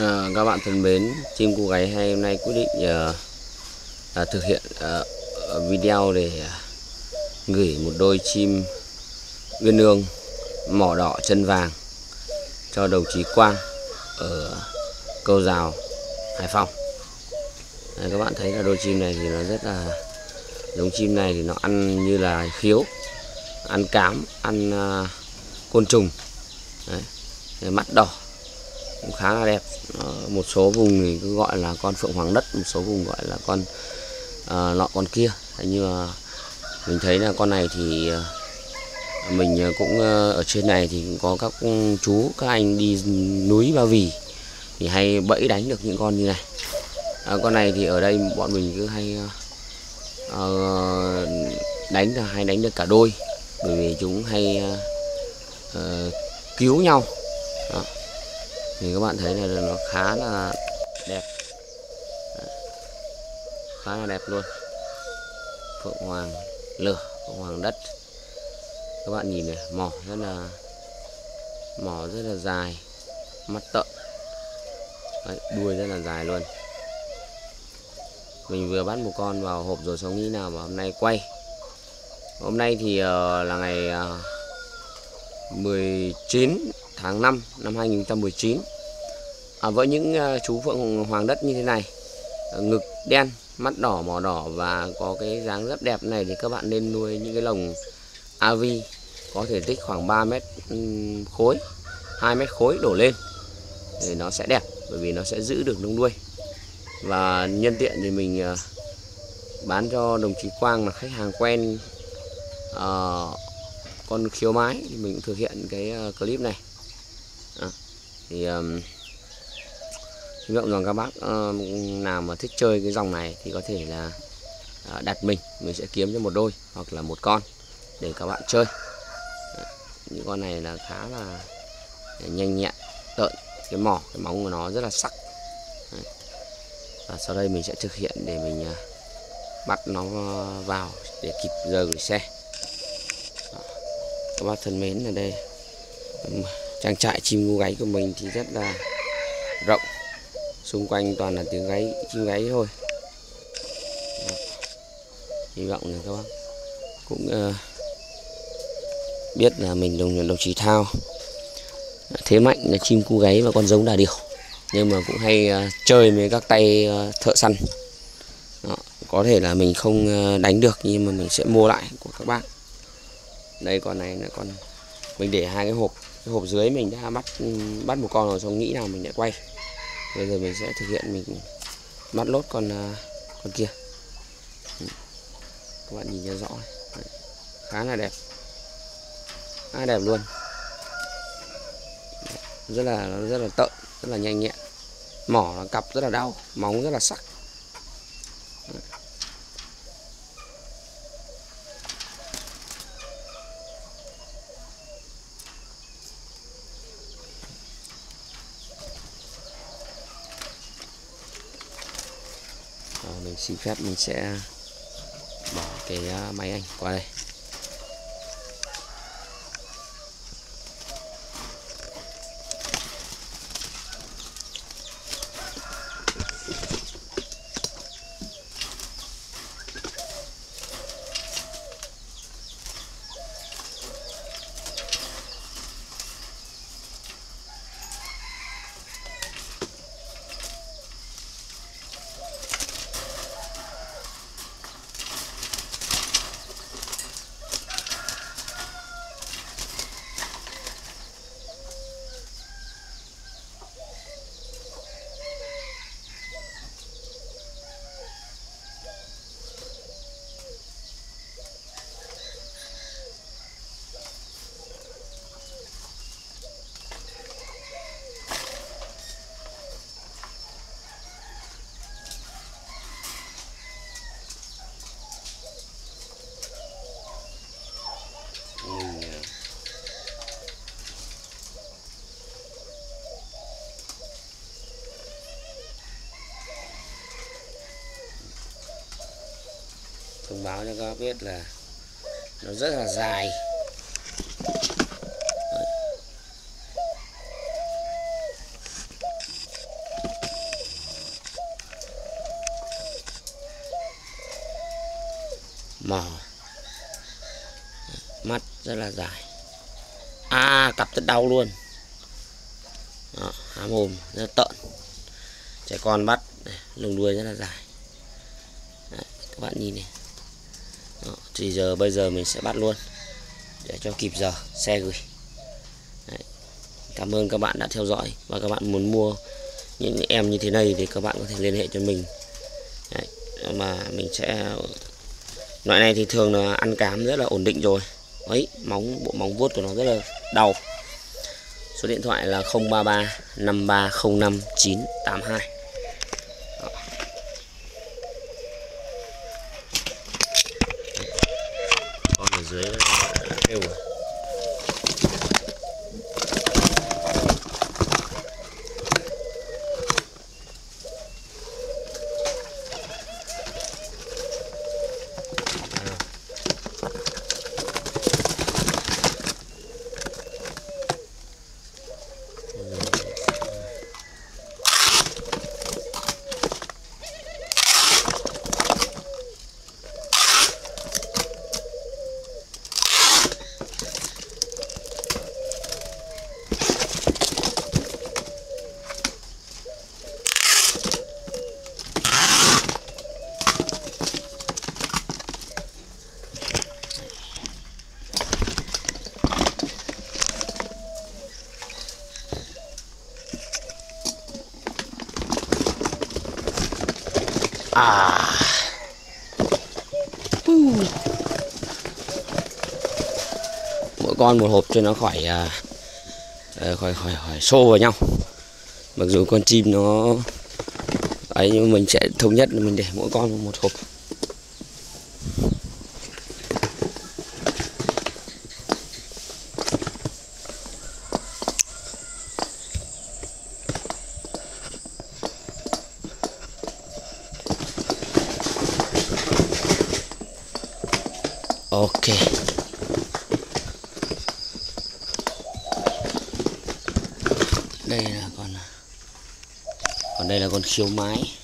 À, các bạn thân mến, chim cô gái hay hôm nay quyết định uh, uh, thực hiện uh, video để uh, gửi một đôi chim uyên ương mỏ đỏ chân vàng cho đồng chí Quang ở câu rào Hải Phòng. À, các bạn thấy là đôi chim này thì nó rất là giống chim này thì nó ăn như là khiếu, ăn cám, ăn uh, côn trùng, Đấy, mắt đỏ cũng khá là đẹp. Ờ, một số vùng thì cứ gọi là con phượng hoàng đất một số vùng gọi là con ờ, à, lọ con kia. Nhưng mà mình thấy là con này thì ờ, mình cũng ở trên này thì cũng có các chú các anh đi núi ba vì thì hay bẫy đánh được những con như này. À, con này thì ở đây bọn mình cứ hay à, đánh là hay đánh được cả đôi. Bởi vì chúng hay à, cứu nhau. Đó thì các bạn thấy là nó khá là đẹp. Khá là đẹp luôn. Phượng hoàng lửa phượng hoàng đất. Các bạn nhìn này mỏ rất là mỏ rất là dài mắt tợn. Đấy, đuôi rất là dài luôn. Mình vừa bắt một con vào hộp rồi xong nghĩ nào mà hôm nay quay. Hôm nay thì uh, là ngày ờ, uh, 19 tháng 5 năm 2019 à, với những à, chú phượng hoàng đất như thế này à, ngực đen mắt đỏ mỏ đỏ và có cái dáng rất đẹp này thì các bạn nên nuôi những cái lồng AV có thể tích khoảng 3 mét khối 2 mét khối đổ lên thì nó sẽ đẹp bởi vì nó sẽ giữ được lông đuôi. Và nhân tiện thì mình à, bán cho đồng chí Quang là khách hàng quen uh, con khiếu mái thì mình cũng thực hiện cái clip này. À, thì um, hy vọng rằng các bác uh, nào mà thích chơi cái dòng này thì có thể là uh, đặt mình mình sẽ kiếm cho một đôi hoặc là một con để các bạn chơi. Những con này là khá là ờ, nhanh nhẹn tợn cái mỏ cái móng của nó rất là sắc. Và sau đây mình sẽ thực hiện để mình bắt nó vào để kịp giờ gửi xe. Đó. các bác thân mến ở đây trang trại chim ngu gáy của mình thì rất là rộng xung quanh toàn là tiếng gáy chim gáy thôi Đó. hy vọng là các bác cũng uh, biết là mình đồng đồng chí thao thế mạnh là chim cu gáy và con giống đà điểu nhưng mà cũng hay uh, chơi với các tay uh, thợ săn Đó. có thể là mình không uh, đánh được nhưng mà mình sẽ mua lại của các bác đây con này là con mình để hai cái hộp cái hộp dưới mình đã bắt bắt một con rồi xong nghĩ nào mình lại quay bây giờ mình sẽ thực hiện mình bắt lốt con à, con kia. Ừ. Các bạn nhìn cho rõ. Đấy. khá là đẹp. Khá đẹp luôn. Rất là rất là tợn, rất là nhanh nhẹn. Mỏ là cặp rất là đau, móng rất là sắc. Xin phép mình sẽ bỏ cái à, máy ảnh qua đây. thông báo cho các bác biết là nó rất là dài. Mỏ. Mắt rất là dài. À cặp rất đau luôn. Đó, hám hồm rất tợn. Trẻ con bắt lùng đuôi rất là dài. Đấy, các bạn nhìn này thì giờ, bây giờ mình sẽ bắt luôn. Để cho kịp giờ, xe gửi. Đấy. cảm ơn các bạn đã theo dõi và các bạn muốn mua những em như thế này thì các bạn có thể liên hệ cho mình. Đấy. mà mình sẽ, loại này thì thường là ăn cám rất là ổn định rồi. Ấy, móng, bộ móng vuốt của nó rất là đau. Số điện thoại là 033 5305 982 Đó. con ở dưới đã kêu à. Mỗi con một hộp cho nó khỏi uh, khỏi khỏi khỏi xô vào nhau. Mặc dù con chim nó ấy nhưng mình sẽ thống nhất là mình để mỗi con một hộp. Ok. Đây là con à, còn đây là con khiếu mái.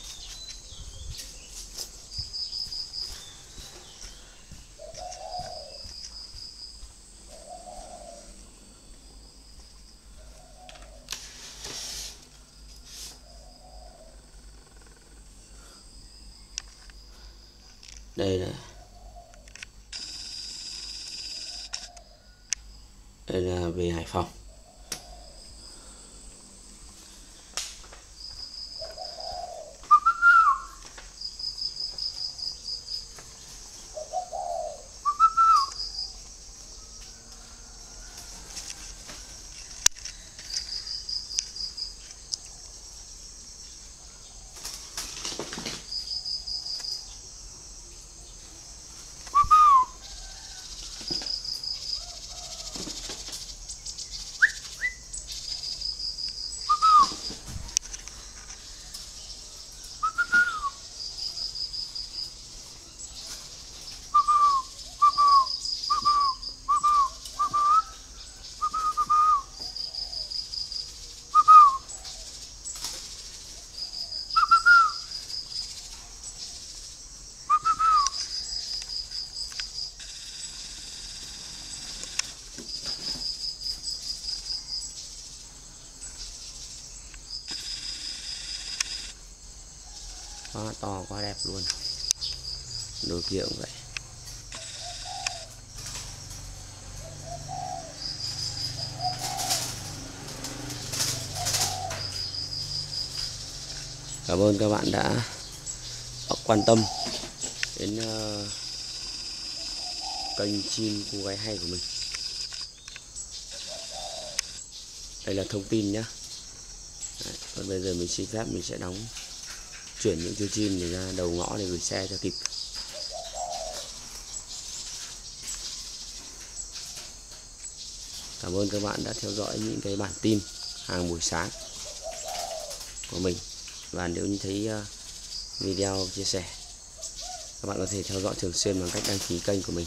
Đây là đây là về Hải Phòng. Quá to quá đẹp luôn. Đồ kia cũng vậy. Cảm ơn các bạn đã quan tâm đến uh, kênh chim cô gái hay của mình. Đây là thông tin nhé Đấy, còn bây giờ mình xin phép mình sẽ đóng chuyển những chú chim này ra đầu ngõ để gửi xe cho kịp. Cảm ơn các bạn đã theo dõi những cái bản tin hàng buổi sáng của mình. Và nếu như thấy ờ, video chia sẻ, các bạn có thể theo dõi thường xuyên bằng cách đăng ký kênh của mình.